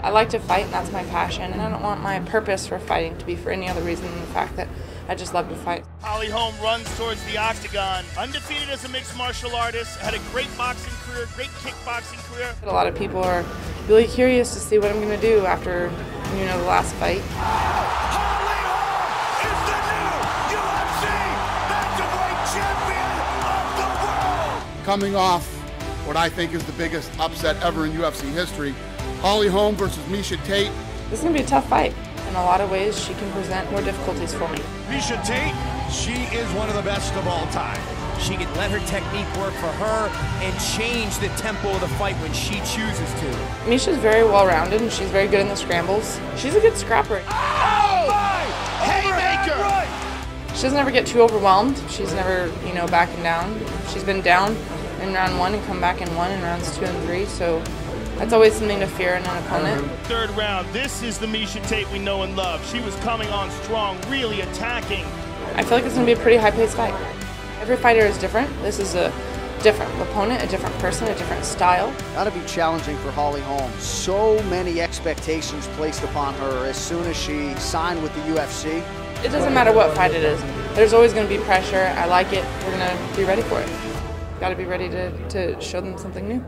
I like to fight, and that's my passion, and I don't want my purpose for fighting to be for any other reason than the fact that I just love to fight. Holly Holm runs towards the octagon. Undefeated as a mixed martial artist, had a great boxing career, great kickboxing career. A lot of people are really curious to see what I'm going to do after, you know, the last fight. Holly Holm is the new UFC bantamweight champion of the world. coming off what I think is the biggest upset ever in UFC history. Holly Holm versus Miesha Tate. This is going to be a tough fight. In a lot of ways, she can present more difficulties for me. Miesha Tate, she is one of the best of all time. She can let her technique work for her and change the tempo of the fight when she chooses to. Miesha's very well rounded and she's very good in the scrambles. She's a good scrapper. Oh my! Haymaker! Right. She doesn't ever get too overwhelmed. She's never, you know, backing down. She's been down in round one and come back and won in rounds two and three, so that's always something to fear in an opponent. Uh-huh. Third round, this is the Miesha Tate we know and love. She was coming on strong, really attacking. I feel like it's going to be a pretty high-paced fight. Every fighter is different. This is a different opponent, a different person, a different style. Gotta be challenging for Holly Holm. So many expectations placed upon her as soon as she signed with the UFC. It doesn't matter what fight it is. There's always going to be pressure. I like it. We're going to be ready for it. Got to be ready to, to show them something new.